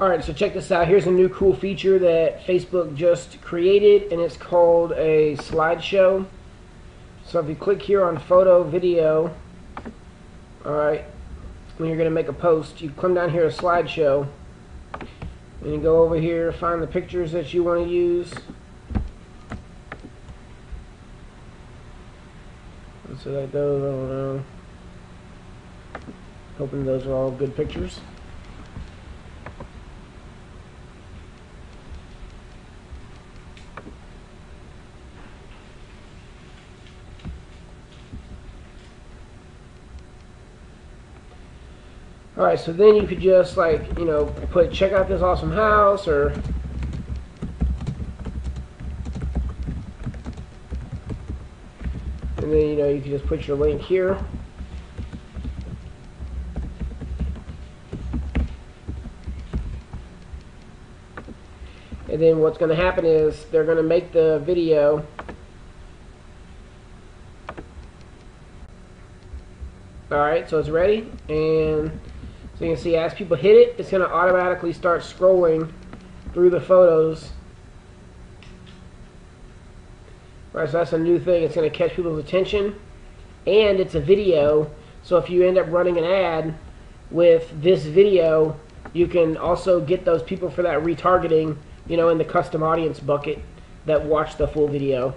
Alright, so check this out. Here's a new cool feature that Facebook just created, and it's called a slideshow. So if you click here on photo, video, alright, when you're going to make a post, you come down here to slideshow, and you go over here, find the pictures that you want to use. Let's select those, I don't know. Hoping those are all good pictures. Alright, so then you could just like, you know, put check out this awesome house or and then you know you can just put your link here. And then what's going to happen is they're going to make the video Alright, so it's ready and so you can see as people hit it, it's going to automatically start scrolling through the photos. Right, so that's a new thing. It's going to catch people's attention. And it's a video, so if you end up running an ad with this video, you can also get those people for that retargeting, you know, in the custom audience bucket that watch the full video.